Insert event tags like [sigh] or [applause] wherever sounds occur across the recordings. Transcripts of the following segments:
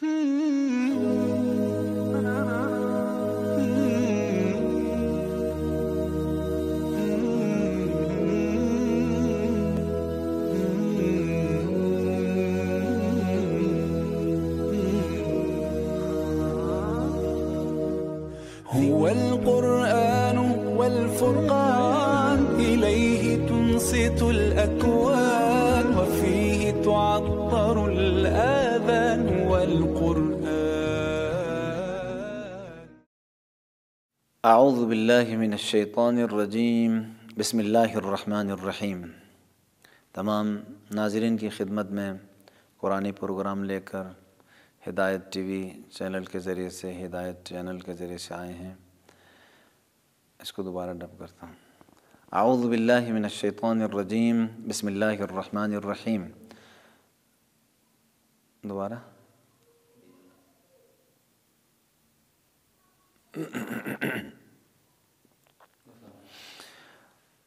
Hmm. اعوذ باللہ من الشیطان الرجیم بسم اللہ الرحمن الرحیم تمام ناظرین کی خدمت میں قرآن پروگرام لے کر ہدایت ٹی وی چینل کے ذریعے سے، ہدایت چینل کے ذریعے سے آئے ہیں۔ اس کو دوبارہ ڈب کرتا ہوں۔ اعوذ باللہ من الشیطان الرجیم بسم اللہ الرحمن الرحیم دوبارہ۔ [clears throat]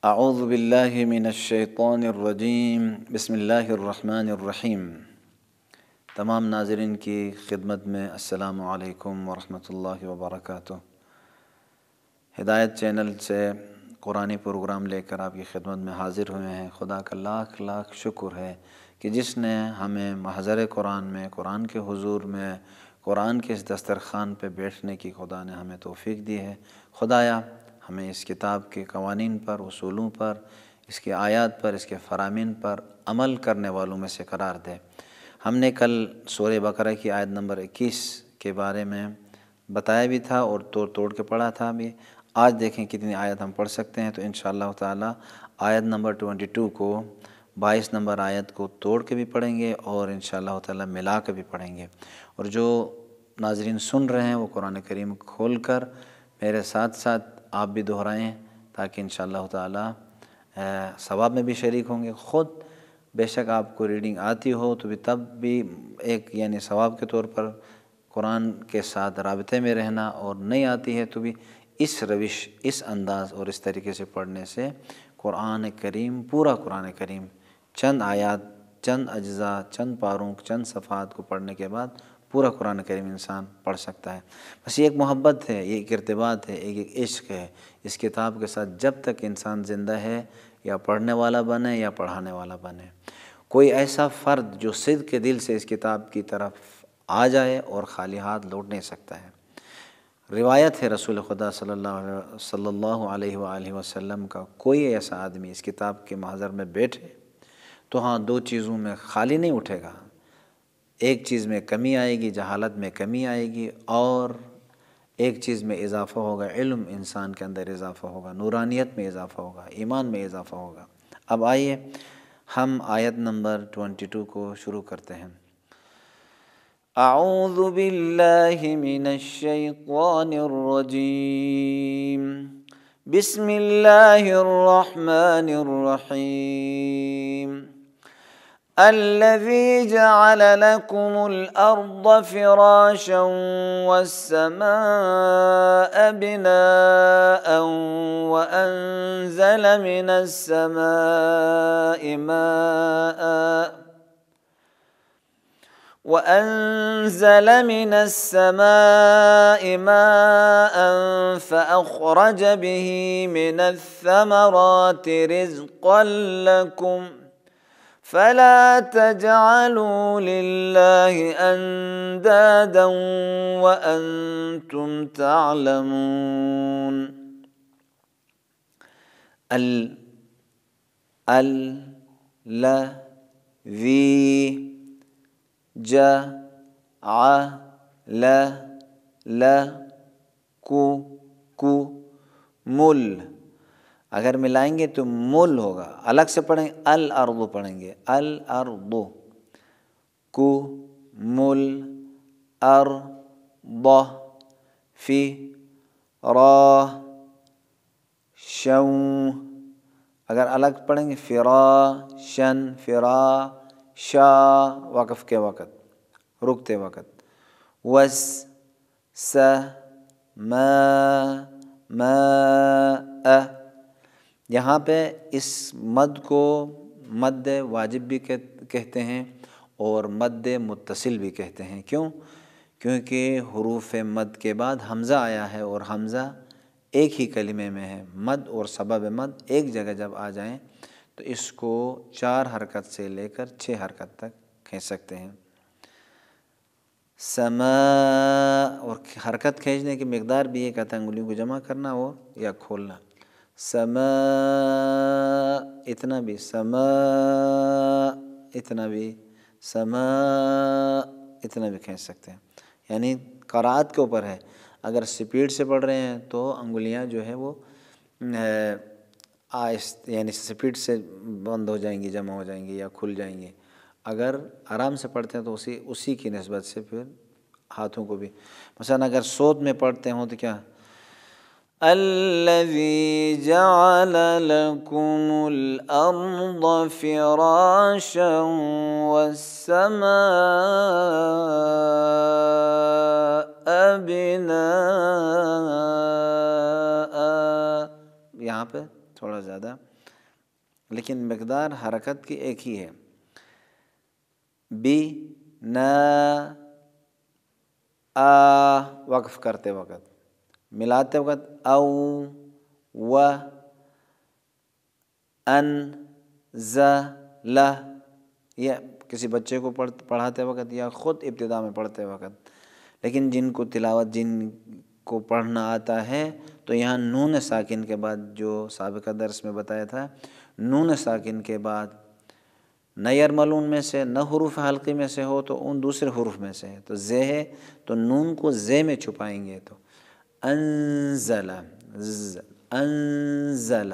اعوذ باللہ من الشیطان الرجیم بسم اللہ الرحمن الرحیم تمام ناظرین کی خدمت میں السلام علیکم ورحمۃ اللہ وبرکاتہ. ہدایت چینل سے قرآن پروگرام لے کر آپ کی خدمت میں حاضر ہوئے ہیں. خدا کا لاکھ لاکھ شکر ہے کہ جس نے ہمیں محضر قرآن میں، قرآن کے حضور میں، قرآن کے اس دسترخوان پہ بیٹھنے کی خدا نے ہمیں توفیق دی ہے. خدایا ہمیں اس کتاب کے قوانین پر، اصولوں پر، اس کی آیات پر، اس کے فرامین پر عمل کرنے والوں میں سے قرار دے۔ ہم نے کل سورہ بقرہ کی آیت نمبر اکیس کے بارے میں بتایا بھی تھا اور توڑ توڑ کے پڑھا تھا بھی۔ آج دیکھیں کتنی آیت ہم پڑھ سکتے ہیں تو انشاءاللہ تعالی آیت نمبر ٹوئنٹی ٹو کو بائیس نمبر آیت کو توڑ کے بھی پڑھیں گے اور انشاءاللہ تعالی ملا کے بھی پڑھیں گے۔ اور جو ناظرین سن رہے ہیں وہ قرآن کریم کھول کر میرے ساتھ ساتھ آپ بھی دہرائیں تاکہ انشاءاللہ تعالی ثواب میں بھی شریک ہوں گے۔ خود بے شک آپ کو ریڈنگ آتی ہو تو بھی تب بھی ایک یعنی ثواب کے طور پر قرآن کے ساتھ رابطے میں رہنا اور نہیں آتی ہے تو بھی اس روش، اس انداز اور اس طریقے سے پڑھنے سے قرآن کریم، پورا قرآن کریم، چند آیات، چند اجزاء، چند پاروں، چند صفحات کو پڑھنے کے بعد پورا قرآن کریم انسان پڑھ سکتا ہے۔ بس یہ ایک محبت ہے، یہ ایک ارتباط ہے ایک ایک عشق ہے۔ اس کتاب کے ساتھ جب تک انسان زندہ ہے، یا پڑھنے والا بنے یا پڑھانے والا بنے۔ کوئی ایسا فرد جو صد کے دل سے اس کتاب کی طرف آ جائے اور خالی ہاتھ لوٹ نہیں سکتا ہے۔ روایت ہے رسول خدا صلی اللہ علیہ صلی اللہ علیہ وآلہ وسلم کا کوئی ایسا آدمی اس کتاب کے محضر میں بیٹھے تو ہاں دو چیزوں میں خالی نہیں اٹھے گا۔ ایک چیز میں کمی آئے گی، جہالت میں کمی آئے گی، اور ایک چیز میں اضافہ ہوگا، علم انسان کے اندر اضافہ ہوگا، نورانیت میں اضافہ ہوگا، ایمان میں اضافہ ہوگا۔ اب آئیے ہم آیت نمبر 22 کو شروع کرتے ہیں۔ اعوذ باللہ من الشیطان الرجیم۔ بسم اللہ الرحمن الرحیم۔ الذي جعل لكم الأرض فراشا والسماء بناء وأنزل من السماء ماء وأنزل من السماء ماء فأخرج به من الثمرات رزقا لكم ۖ فلا تجعلوا لله أندادا وأنتم تعلمون. ال ال لا ذي جا ع لا لا کو کو مل اگر ملائیں گے تو مل ہوگا۔ الگ سے پڑھیں الارض پڑھیں گے۔ الارض کو، مل، ار فی، را شوں اگر الگ پڑھیں گے، فرا، شن، فرا، شا، وقف کے وقت رکتے وقت۔ وس س م یہاں پہ اس مد کو مد واجب بھی کہتے ہیں اور مد متصل بھی کہتے ہیں۔ کیوں؟ کیونکہ حروف مد کے بعد حمزہ آیا ہے اور حمزہ ایک ہی کلمے میں ہے۔ مد اور سبب مد ایک جگہ جب آ جائیں تو اس کو چار حرکت سے لے کر چھ حرکت تک کھینچ سکتے ہیں۔ سما اور حرکت کھینچنے کی مقدار بھی یہ کہتا انگلیوں کو جمع کرنا ہو یا کھولنا۔ سما، اتنا بھی، سما، اتنا بھی، سما، اتنا بھی کھینچ سکتے ہیں۔ یعنی قرآت کے اوپر ہے۔ اگر سپیڈ سے پڑھ رہے ہیں تو انگلیاں جو ہے وہ آہست یعنی سپیڈ سے بند ہو جائیں گی، جمع ہو جائیں گی یا کھل جائیں گی۔ اگر آرام سے پڑھتے ہیں تو اسی اسی کی نسبت سے پھر ہاتھوں کو بھی۔ مثلا اگر سوت میں پڑھتے ہوں تو کیا؟ الذي جعل لكم الأرض فراشا والسماء بناء. یہاں پہ تھوڑا زیادہ لیکن مقدار حرکت کی ایک ہی ہے۔ بنا آ وقف کرتے وقت۔ ملاتے وقت او، و، ان، ز، ل، یا کسی بچے کو پڑھ، پڑھاتے وقت یا خود ابتدا میں پڑھتے وقت۔ لیکن جن کو تلاوت، جن کو پڑھنا آتا ہے، تو یہاں نون ساکن کے بعد جو سابقہ درس میں بتایا تھا، نون ساکن کے بعد نہ یرملون میں سے، نہ حروف حلقی میں سے ہو تو ان دوسرے حروف میں سے ہے۔ تو زے ہے، تو نون کو زے میں چھپائیں گے تو انزل انزل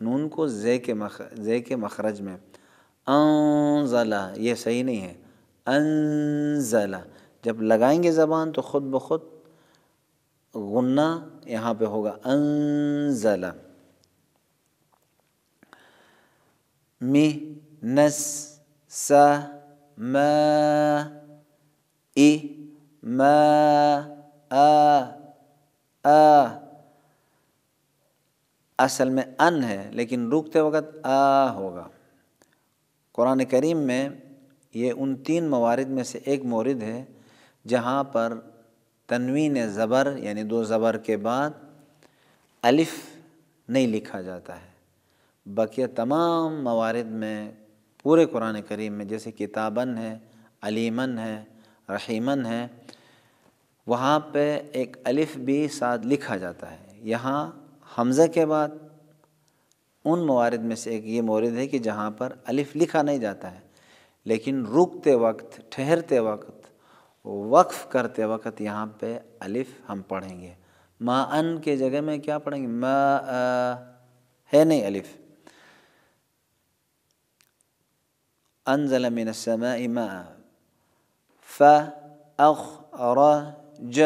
نون کو زے کے زے کے مخرج میں. انزل یہ صحیح نہیں ہے. انزل جب لگائیں گے زبان تو خود بخود غنہ یہاں پہ ہوگا. انزل می نس س م ای م آ اصل میں ان ہے، لیکن رکتے وقت آ ہوگا۔ قرآن کریم میں یہ ان تین موارد میں سے ایک مورد ہے، جہاں پر تنوین زبر یعنی دو زبر کے بعد الف نہیں لکھا جاتا ہے۔ بقیہ تمام موارد میں پورے قرآن کریم میں، جیسے کتابن ہے علیمن ہے رحیمن ہے وہاں پہ ایک الف بھی ساتھ لکھا جاتا ہے۔ یہاں حمزہ کے بعد ان موارد میں سے ایک یہ مورد ہے کہ جہاں پر الف لکھا نہیں جاتا ہے۔ لیکن رکتے وقت، ٹھہرتے وقت، وقف کرتے وقت یہاں پہ الف ہم پڑھیں گے۔ ما ان کے جگہ میں کیا پڑھیں گے؟ ما ہے نہیں الف۔ انزل من السماء ماء فأخرج ج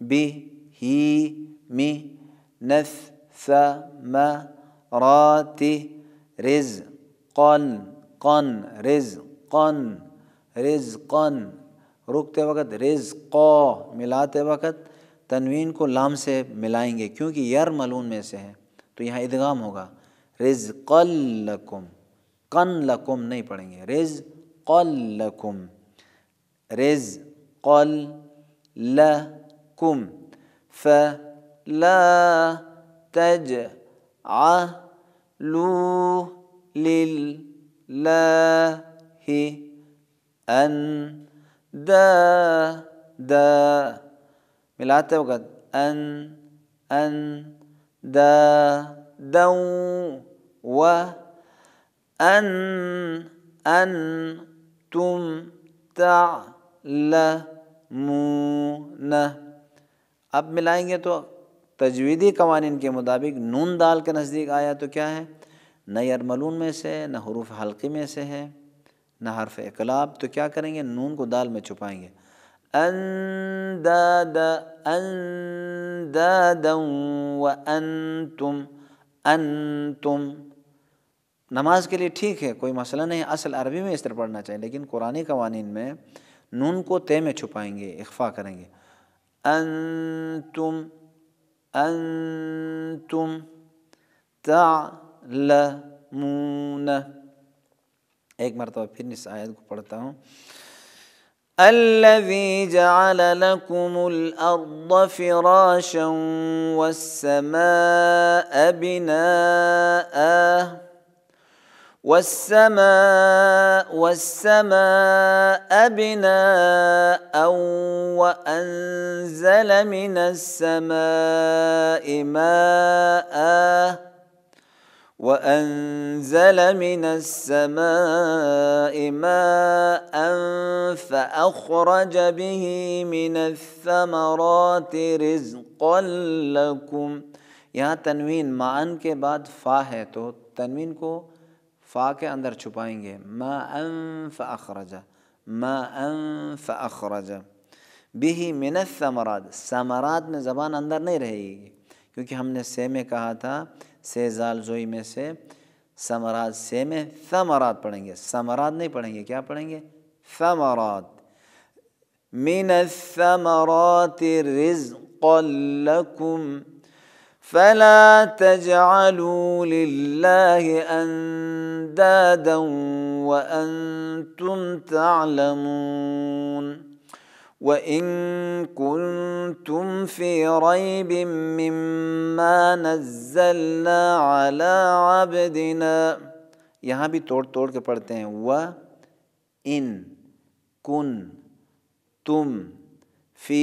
بی ہی می نث ث م راتی رز، قن قن، رز قن رز، قن، رکتے وقت رز قو ملاتے وقت تنوین کو لام سے ملائیں گے کیونکہ یر ملون میں سے ہے تو یہاں ادغام ہوگا۔ رز قل لکم، قن لکم نہیں پڑھیں گے۔ رز قل لکم، رز قل لكم فلا تجعلوا لله أندادا. من العتب وقد أن أن دا دو و أن أنتم تعلمون. تعلمون اب ملائیں گے تو تجویدی قوانین کے مطابق نون دال کے نزدیک آیا تو کیا ہے؟ نہ یرملون میں سے، نہ حروف حلقی میں سے ہے، نہ حرف اقلاب۔ تو کیا کریں گے؟ نون کو دال میں چھپائیں گے۔ انداد اندادا وانتم انتم نماز کے لیے ٹھیک ہے، کوئی مسئلہ نہیں۔ اصل عربی میں اس طرح پڑھنا چاہیے، لیکن قرآن قوانین میں نون کو تے میں چھپائیں گے اخفا کریں گے أنتم أنتم تعلمون ایک مرتبہ پھر اس آیت کو پڑھتا ہوں الذي جعل لكم الأرض فراشا والسماء بناءً والسماء والسماء بناء وأنزل من السماء ماء وأنزل من السماء ماء فأخرج به من الثمرات رزقا لكم. یہاں تنوین معن کے بعد تو تنوین کو فا کے اندر چھپائیں گے، ما ان فاخرج ما ان فاخرج بھی من الثمرات، ثمرات میں زبان اندر نہیں رہے گی، کیونکہ ہم نے سے میں کہا تھا، سے زال زوئی میں سے ثمرات، سے میں ثمرات پڑھیں گے، ثمرات نہیں پڑھیں گے، کیا پڑھیں گے؟ ثمرات. من الثمرات رزقا لکم. فلا تجعلوا لله أندادا وأنتم تعلمون وإن كنتم في ريب مما نزلنا على عبدنا یہاں بھی توڑ توڑ کے پڑھتے ہیں و ان کن تم فی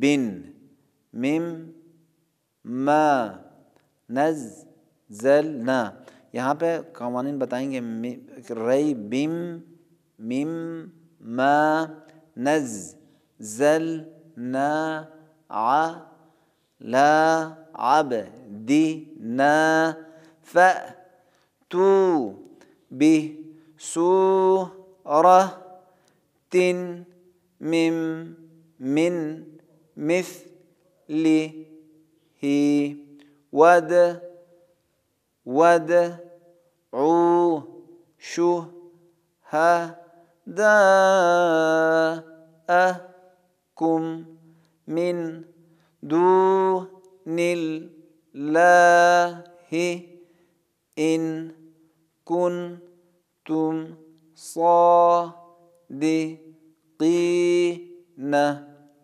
بن مم ما نزلنا۔ یہاں پہ قوانین بتائیں گے ری بیم مم ما نزلنا ع لا عب دی نا ف تو بی سو تن مم من مثل لي هي ود ود عو شو ها دا أكم من دون الله إن كنتم صادقين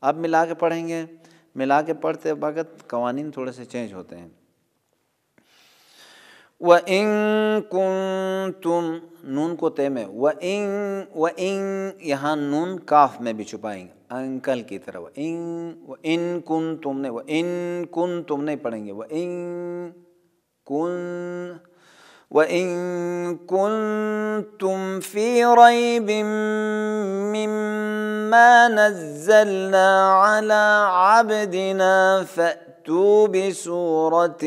اب ملا کے پڑھیں گے۔ ملا کے پڑھتے وقت قوانین تھوڑے سے چینج ہوتے ہیں۔ وَإِن كُنتُم، نون کو تے میں، وَإِن وَإِن، یہاں نون کاف میں بھی چھپائیں گے۔ انکل کی طرح، وَإِن وَإِن كُنتُم نے، وَإِن كُنتُم نہیں پڑھیں گے۔ وَإِن كُن وَإِن كُنتُمْ فِي رَيْبٍ مِّمَّا نَزَّلْنَا عَلَى عَبْدِنَا فَأْتُوا بِسُورَةٍ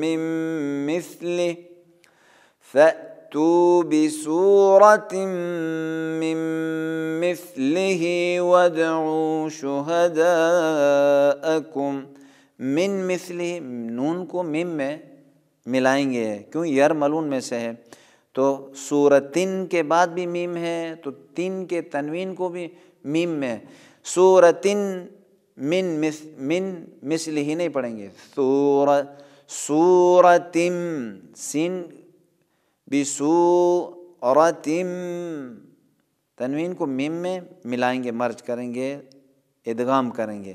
مِّن مِّثْلِهِ فَأْتُوا بِسُورَةٍ مِّن مِّثْلِهِ وَادْعُوا شُهَدَاءَكُمْ. من مثلی نون کو مم میں ملائیں گے۔ کیوں؟ یر ملون میں سے ہے۔ تو سورتن کے بعد بھی میم ہے، تو تین کے تنوین کو بھی میم میں سورتن من مس، من مثل ہی نہیں پڑھیں گے۔ سور سورتم سن بسورتم تنوین کو میم میں ملائیں گے مرچ کریں گے، ادغام کریں گے۔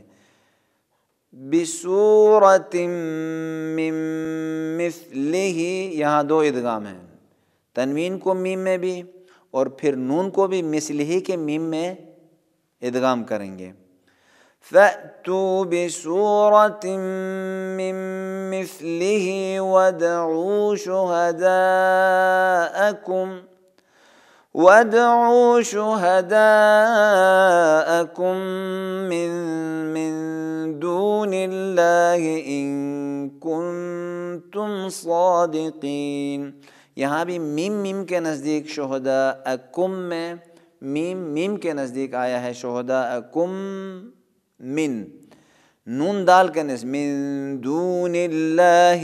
بصورت من مثلہ یہاں دو ادغام ہیں، تنوین کو میم میں بھی اور پھر نون کو بھی مثلہ کے میم میں ادغام کریں گے۔ فَأْتُوا بِسُورَةٍ مِّن مِّثْلِهِ وَادْعُوا شُهَدَاءَكُمْ۔ وادعوا شهداءكم من من دون الله ان كنتم صادقين یہاں بھی میم میم کے نزدیک شہداء اکم میں میم میم کے نزدیک آیا ہے شہداء اکم من نون دال کے نزدیک من دون اللہ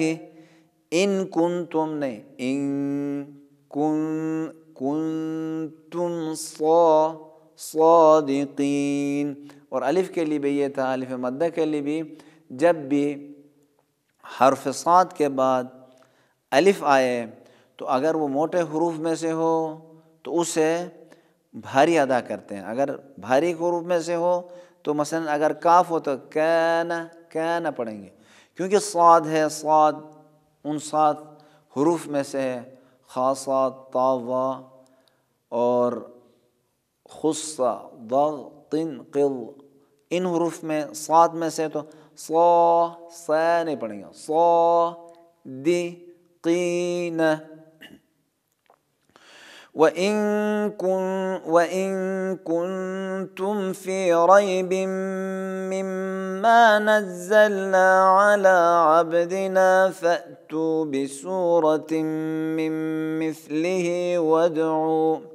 ان کنتم نہیں کنتم صادقین اور الف کے لیے بھی یہ تھا، الف مدہ کے لیے بھی، جب بھی حرف صاد کے بعد الف آئے، تو اگر وہ موٹے حروف میں سے ہو، تو اسے بھاری ادا کرتے ہیں۔ اگر بھاری حروف میں سے ہو، تو مثلا اگر کاف ہو، تو کین کین پڑھیں گے۔ کیونکہ سعد ہے سعد ان سات حروف میں سے ہے۔ خاصا تاوا اور خصہ، ضغ قن قل، ان حروف میں سات میں سے تو سو سا نہیں پڑھیں گے۔ سو دی، قین وَإِن كُنتُمْ فِي رَيْبٍ مِّمَّا نَزَّلْنَا عَلَىٰ عَبْدِنَا فَأْتُوا بِسُورَةٍ مِّن مِّثْلِهِ وَادْعُوا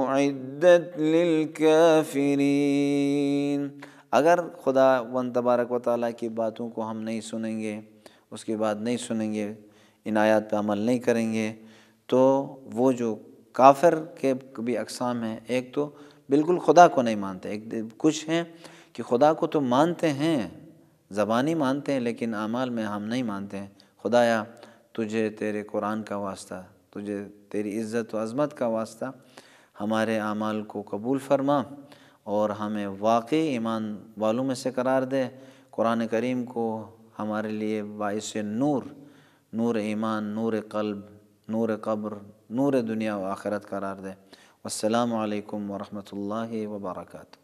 اعدت للکافرین۔ اگر خدا ون تبارک و تعالیٰ کی باتوں کو ہم نہیں سنیں گے، اس کے بعد نہیں سنیں گے، ان آیات پہ عمل نہیں کریں گے، تو وہ جو کافر کے بھی اقسام ہیں، ایک تو بالکل خدا کو نہیں مانتے۔ ایک کچھ ہیں کہ خدا کو تو مانتے ہیں، زبانی مانتے ہیں، لیکن اعمال میں ہم نہیں مانتے۔ ہیں خدایا، تجھے تیرے قرآن کا واسطہ، تجھے تیری عزت و عظمت کا واسطہ ہمارے اعمال کو قبول فرما اور ہمیں واقعی ایمان والوں میں سے قرار دے۔ قرآن کریم کو ہمارے لیے باعث نور نور ایمان، نور قلب، نور قبر، نور دنیا و آخرت قرار دے۔ السلام علیکم ورحمۃ اللہ وبرکاتہ۔